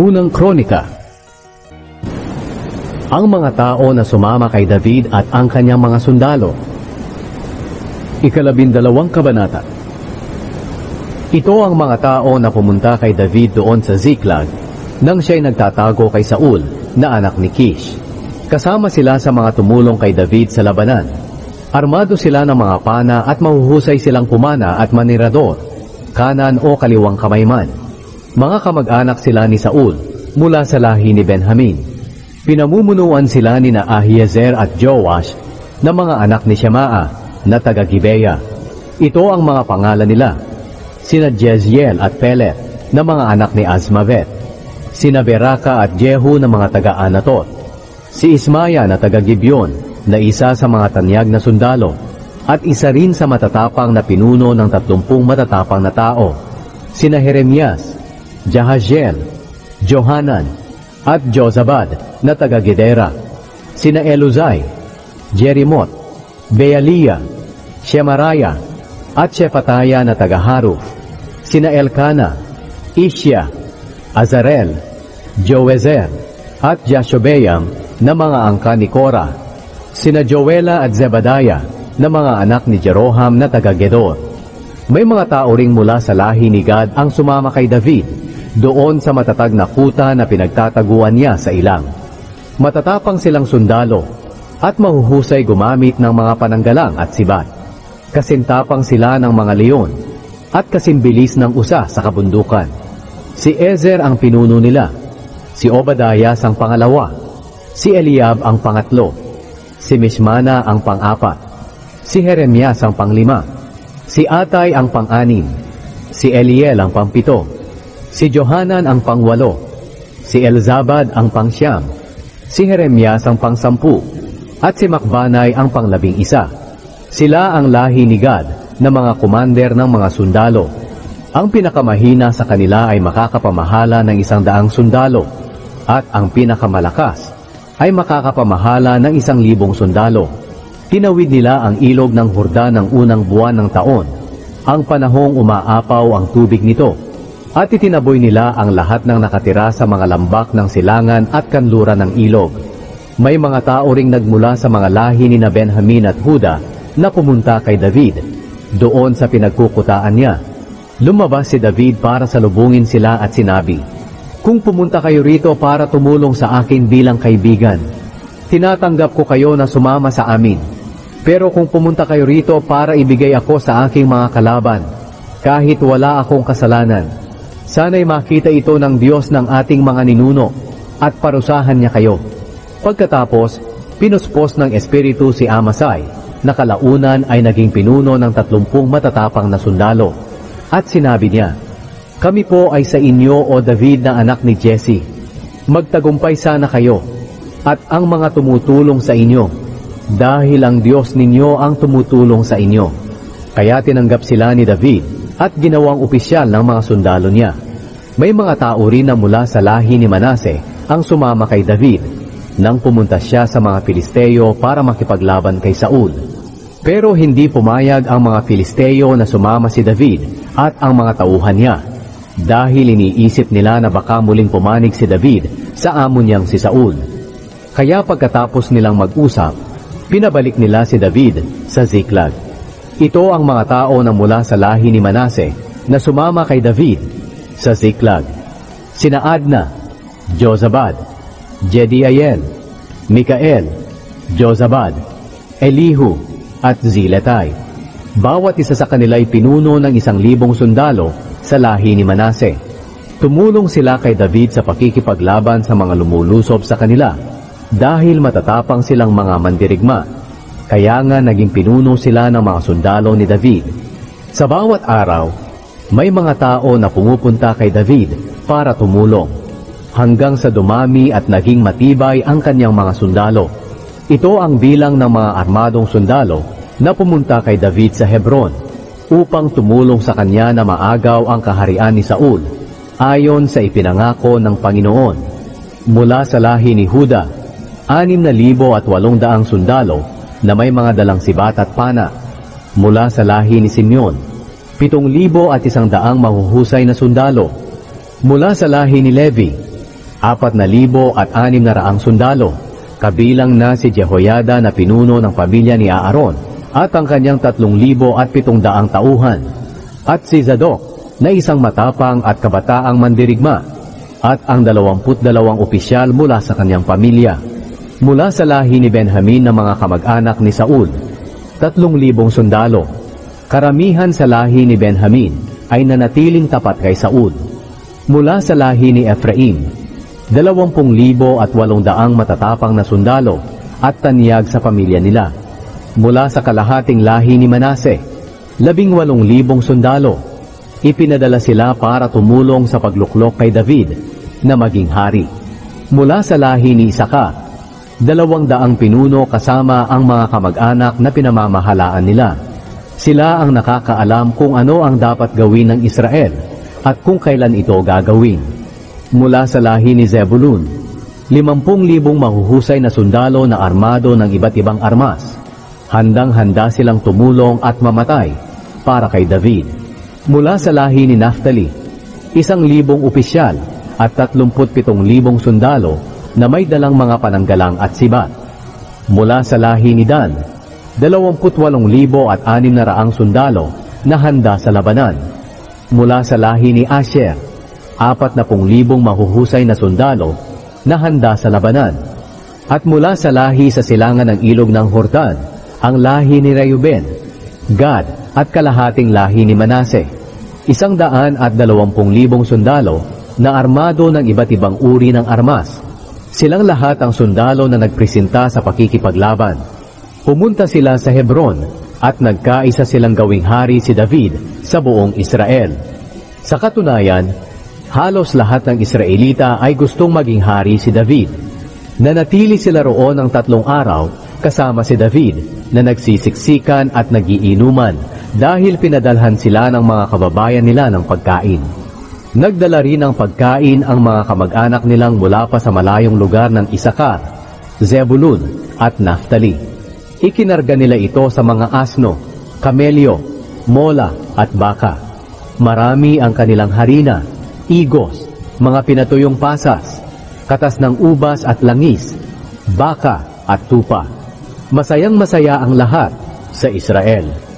Unang Kronika Ang mga tao na sumama kay David at ang kanyang mga sundalo. Ikalabindalawang kabanata Ito ang mga tao na pumunta kay David doon sa Ziklag nang siya'y nagtatago kay Saul na anak ni Kish. Kasama sila sa mga tumulong kay David sa labanan. Armado sila ng mga pana at mahuhusay silang pumana at manirador, kanan o kaliwang kamay man. Mga kamag-anak sila ni Saul mula sa lahi ni Benjamin. Pinamumunuan sila ni na Ahiezer at Joash na mga anak ni Shamaa na taga Gibeah. Ito ang mga pangalan nila. Sina Jeziel at Pelet na mga anak ni Azmavet. Sina Beraka at Jehu na mga taga Anatot. Si Ismaya na taga Gibeon na isa sa mga tanyag na sundalo at isa rin sa matatapang na pinuno ng tatlumpung matatapang na tao. Sina Jeremias, Jahaziel, Johanan, at Jozabad na taga Gedera. Sina Eluzai, Jerimot, Bealia, Shemaraya, at Shefataya na taga Haruf. Sina Elkana, Isya, Azarel, Joezer, at Jashobeam na mga angka ni Korah. Sina Joela at Zebadiah na mga anak ni Jeroham na taga Gedor. May mga tao ring mula sa lahi ni Gad ang sumama kay David doon sa matatag na kuta na pinagtataguan niya sa ilang. Matatapang silang sundalo at mahuhusay gumamit ng mga pananggalang at sibat. Kasintapang sila ng mga leon at kasimbilis ng usa sa kabundukan. Si Ezer ang pinuno nila, si Obadiah ang pangalawa, si Eliab ang pangatlo, si Mishmana ang pang-apat, si Jeremias ang panglima, si Atay ang pang-anim, si Eliel ang pangpito, si Johanan ang pangwalo, si Elzabad ang pangsyam, si Jeremias ang pangsampu, at si Makbanay ang panglabing isa. Sila ang lahi ni Gad na mga kumander ng mga sundalo. Ang pinakamahina sa kanila ay makakapamahala ng isang daang sundalo at ang pinakamalakas ay makakapamahala ng isang libong sundalo. Tinawid nila ang ilog ng hurda ng unang buwan ng taon, ang panahong umaapaw ang tubig nito, at itinaboy nila ang lahat ng nakatira sa mga lambak ng silangan at kanluran ng ilog. May mga tao ring nagmula sa mga lahi ni na Benjamin at Huda na pumunta kay David, doon sa pinagkukutaan niya. Lumabas si David para salubungin sila at sinabi, Kung pumunta kayo rito para tumulong sa akin bilang kaibigan, tinatanggap ko kayo na sumama sa amin. Pero kung pumunta kayo rito para ibigay ako sa aking mga kalaban, kahit wala akong kasalanan, sana'y makita ito ng Diyos ng ating mga ninuno at parusahan niya kayo. Pagkatapos, pinuspos ng Espiritu si Amasai na kalaunan ay naging pinuno ng tatlumpung matatapang na sundalo. At sinabi niya, Kami po ay sa inyo o David na anak ni Jesse. Magtagumpay sana kayo at ang mga tumutulong sa inyo dahil ang Diyos ninyo ang tumutulong sa inyo. Kaya tinanggap sila ni David at ginawang opisyal ng mga sundalo niya. May mga tao rin na mula sa lahi ni Manase ang sumama kay David nang pumunta siya sa mga Filisteo para makipaglaban kay Saul. Pero hindi pumayag ang mga Filisteo na sumama si David at ang mga tauhan niya dahil iniisip nila na baka muling pumanig si David sa amo niyang si Saul. Kaya pagkatapos nilang mag-usap, pinabalik nila si David sa Ziklag. Ito ang mga tao na mula sa lahi ni Manase na sumama kay David sa Ziklag. Sina Adna, Jozabad, Jediael, Mikael, Jozabad, Elihu, at Ziletay. Bawat isa sa kanila ay pinuno ng isang libong sundalo sa lahi ni Manase. Tumulong sila kay David sa pakikipaglaban sa mga lumulusob sa kanila dahil matatapang silang mga mandirigma. Kaya nga naging pinuno sila ng mga sundalo ni David. Sa bawat araw, may mga tao na pumupunta kay David para tumulong hanggang sa dumami at naging matibay ang kanyang mga sundalo. Ito ang bilang ng mga armadong sundalo na pumunta kay David sa Hebron upang tumulong sa kanya na maagaw ang kaharian ni Saul ayon sa ipinangako ng Panginoon. Mula sa lahi ni Huda, anim na libo at walong daang sundalo na may mga dalang sibat at pana. Mula sa lahi ni Simeon, pitong libo at isang daang mahuhusay na sundalo. Mula sa lahi ni Levi, apat na libo at anim na raang sundalo, kabilang na si Jehoyada na pinuno ng pamilya ni Aaron at ang kanyang tatlong libo at pitong daang tauhan, at si Zadok na isang matapang at kabataang mandirigma, at ang dalawamput dalawang opisyal mula sa kanyang pamilya. Mula sa lahi ni Benjamin na mga kamag-anak ni Saul, tatlong libong sundalo. Karamihan sa lahi ni Benjamin ay nanatiling tapat kay Saul. Mula sa lahi ni Ephraim, dalawampung libo at walong daang matatapang na sundalo at tanyag sa pamilya nila. Mula sa kalahating lahi ni Manase, labing walong libong sundalo. Ipinadala sila para tumulong sa pagluklok kay David na maging hari. Mula sa lahi ni Isaka, dalawang daang pinuno kasama ang mga kamag-anak na pinamamahalaan nila. Sila ang nakakaalam kung ano ang dapat gawin ng Israel at kung kailan ito gagawin. Mula sa lahi ni Zebulun, limampung libong mahuhusay na sundalo na armado ng iba't ibang armas. Handang-handa silang tumulong at mamatay para kay David. Mula sa lahi ni Naphtali, isang libong opisyal at tatlumput pitong libong sundalo na may dalang mga pananggalang at sibat. Mula sa lahi ni Dan, 28,000 at 6 na raang sundalo na handa sa labanan. Mula sa lahi ni Asher, 40,000 mahuhusay na sundalo na handa sa labanan. At mula sa lahi sa silangan ng ilog ng Hordan, ang lahi ni Reuben, Gad at kalahating lahi ni Manase, isang daan at dalawampung libong sundalo na armado ng iba't ibang uri ng armas Silang lahat ang sundalo na nagpresenta sa pakikipaglaban. Pumunta sila sa Hebron at nagkaisa silang gawing hari si David sa buong Israel. Sa katunayan, halos lahat ng Israelita ay gustong maging hari si David. Nanatili sila roon ng tatlong araw kasama si David na nagsisiksikan at nagiinuman dahil pinadalhan sila ng mga kababayan nila ng pagkain. Nagdala rin ng pagkain ang mga kamag-anak nilang mula pa sa malayong lugar ng Isakar, Zebulun at Naphtali. Ikinarga nila ito sa mga asno, kamelyo, mola at baka. Marami ang kanilang harina, igos, mga pinatuyong pasas, katas ng ubas at langis, baka at tupa. Masayang masaya ang lahat sa Israel.